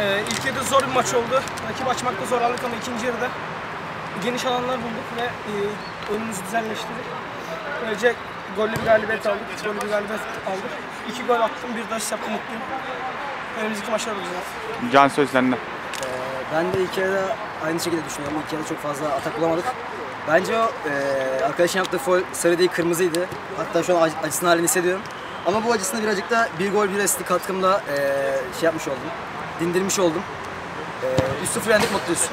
Ee, ilk yarıda zor bir maç oldu. Rakip açmakta zorlandık ama ikinci yarıda geniş alanlar bulduk ve e, önümüzü düzenleştirdik. Böylece gollü bir galibiyet aldık. Gollü bir galibiyet aldık. İki gol attım, bir de asist yaptım mutluyum. Önümüzdeki maçlar olacak. Can söz sende. Ben de ilk yarıda aynı şekilde düşünüyorum. İlk yarıda çok fazla atak bulamadık. Bence o e, arkadaşın yaptığı foul sarı değil kırmızıydı. Hatta şu an ac- acısını halini hissediyorum. Ama bu acısını birazcık da bir gol bir asistlik katkımla e, şey yapmış oldum. Dindirmiş oldum. E, 3-0 yendik mutluyuz.